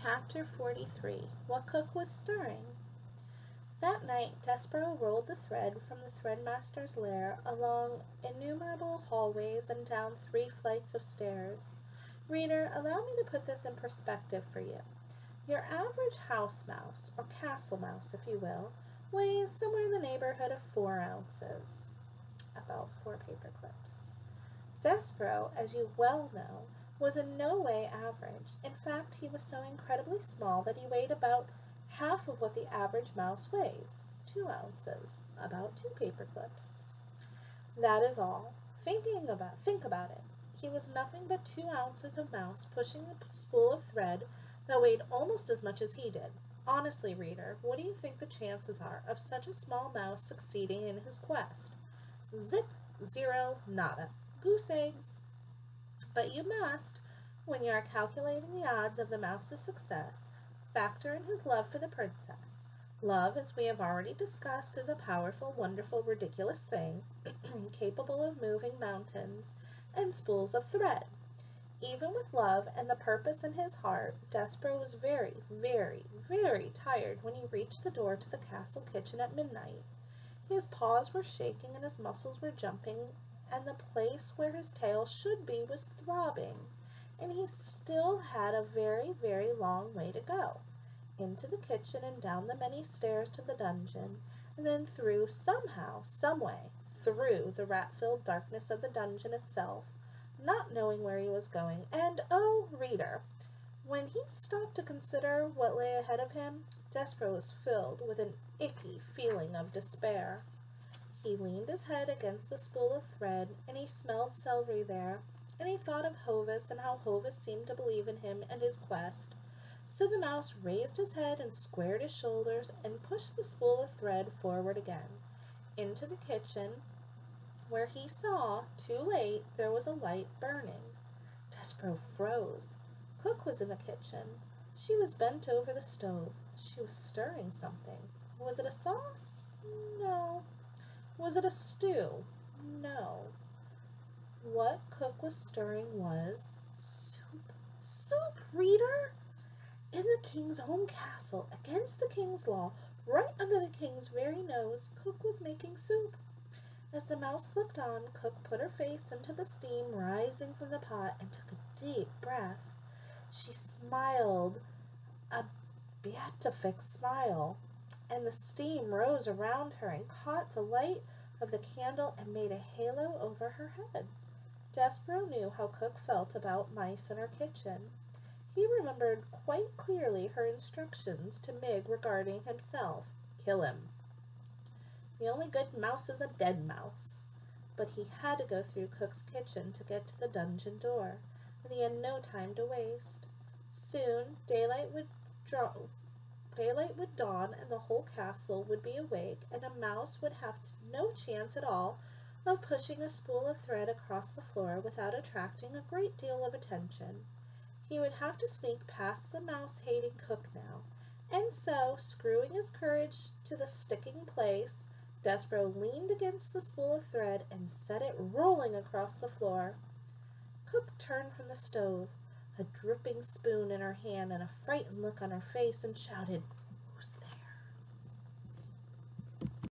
Chapter 43 What Cook Was Stirring That night Despereaux rolled the thread from the threadmaster's lair along innumerable hallways and down three flights of stairs. Reader, allow me to put this in perspective for you. Your average house mouse, or castle mouse if you will, weighs somewhere in the neighborhood of four ounces, about four paper clips. Despereaux, as you well know, was in no way average. In fact, he was so incredibly small that he weighed about half of what the average mouse weighs, two ounces, about two paper clips. That is all. Thinking about think about it. He was nothing but two ounces of mouse pushing a spool of thread that weighed almost as much as he did. Honestly, reader, what do you think the chances are of such a small mouse succeeding in his quest? Zip, zero, nada. Goose eggs. But you must, when you are calculating the odds of the mouse's success, factor in his love for the princess. Love, as we have already discussed, is a powerful, wonderful, ridiculous thing, capable of moving mountains and spools of thread. Even with love and the purpose in his heart, Despereaux was very, very, very tired when he reached the door to the castle kitchen at midnight. His paws were shaking and his muscles were jumping and the place where his tail should be was throbbing, and he still had a very, very long way to go. Into the kitchen and down the many stairs to the dungeon, and then through somehow, someway, through the rat-filled darkness of the dungeon itself, not knowing where he was going. And, oh, reader, when he stopped to consider what lay ahead of him, Despereaux was filled with an icky feeling of despair. He leaned his head against the spool of thread, and he smelled celery there, and he thought of Hovis and how Hovis seemed to believe in him and his quest. So the mouse raised his head and squared his shoulders and pushed the spool of thread forward again, into the kitchen, where he saw, too late, there was a light burning. Despereaux froze. Cook was in the kitchen. She was bent over the stove. She was stirring something. Was it a sauce? No. Was it a stew? No. What Cook was stirring was soup. Soup, reader! In the king's own castle, against the king's law, right under the king's very nose, Cook was making soup. As the mouse looked on, Cook put her face into the steam rising from the pot and took a deep breath. She smiled a beatific smile and the steam rose around her and caught the light of the candle and made a halo over her head. Despereaux knew how Cook felt about mice in her kitchen. He remembered quite clearly her instructions to Mig regarding himself. Kill him. The only good mouse is a dead mouse. But he had to go through Cook's kitchen to get to the dungeon door, and he had no time to waste. Soon daylight would draw, Daylight would dawn and the whole castle would be awake, and a mouse would have no chance at all of pushing a spool of thread across the floor without attracting a great deal of attention. He would have to sneak past the mouse-hating cook now, and so, screwing his courage to the sticking place, Despereaux leaned against the spool of thread and set it rolling across the floor. Cook turned from the stove a dripping spoon in her hand and a frightened look on her face, and shouted,